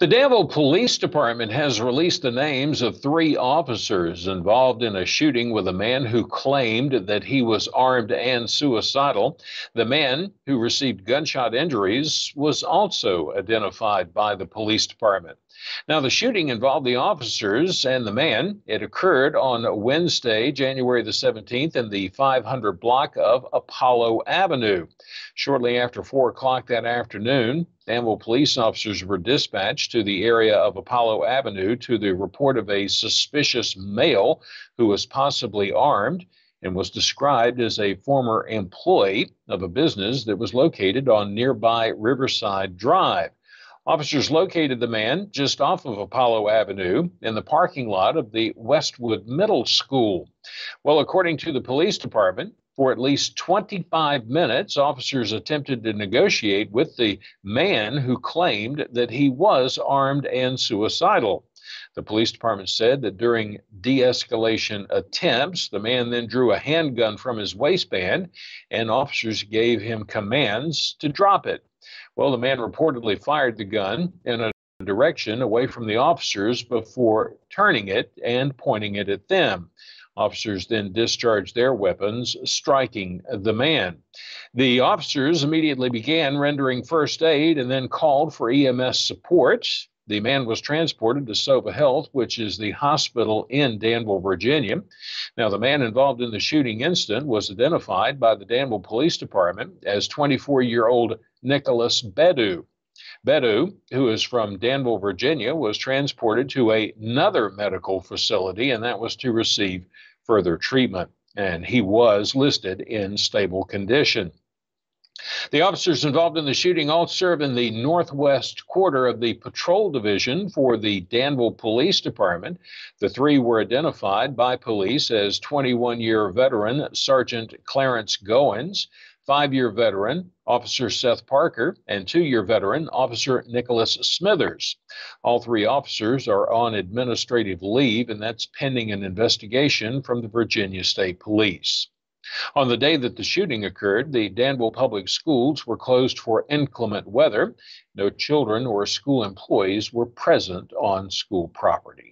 The Danville Police Department has released the names of three officers involved in a shooting with a man who claimed that he was armed and suicidal. The man who received gunshot injuries was also identified by the police department. Now, the shooting involved the officers and the man. It occurred on Wednesday, January the 17th, in the 500 block of Apollo Avenue. Shortly after 4 o'clock that afternoon, Danville police officers were dispatched to the area of Apollo Avenue to the report of a suspicious male who was possibly armed and was described as a former employee of a business that was located on nearby Riverside Drive. Officers located the man just off of Apollo Avenue in the parking lot of the Westwood Middle School. Well, according to the police department, for at least 25 minutes, officers attempted to negotiate with the man who claimed that he was armed and suicidal. The police department said that during de escalation attempts, the man then drew a handgun from his waistband and officers gave him commands to drop it. Well, the man reportedly fired the gun in a direction away from the officers before turning it and pointing it at them. Officers then discharged their weapons, striking the man. The officers immediately began rendering first aid and then called for EMS support. The man was transported to Sovah Health, which is the hospital in Danville, Virginia. Now, the man involved in the shooting incident was identified by the Danville Police Department as 24 year old Nicholas Bedu. Bedu, who is from Danville, Virginia, was transported to another medical facility, and that was to receive further treatment. And he was listed in stable condition. The officers involved in the shooting all serve in the northwest quarter of the patrol division for the Danville Police Department. The three were identified by police as 21 year veteran Sergeant Clarence Goins, five year veteran Officer Seth Parker, and two year veteran Officer Nicholas Smithers. All three officers are on administrative leave, and that's pending an investigation from the Virginia State Police. On the day that the shooting occurred, the Danville Public Schools were closed for inclement weather. No children or school employees were present on school property.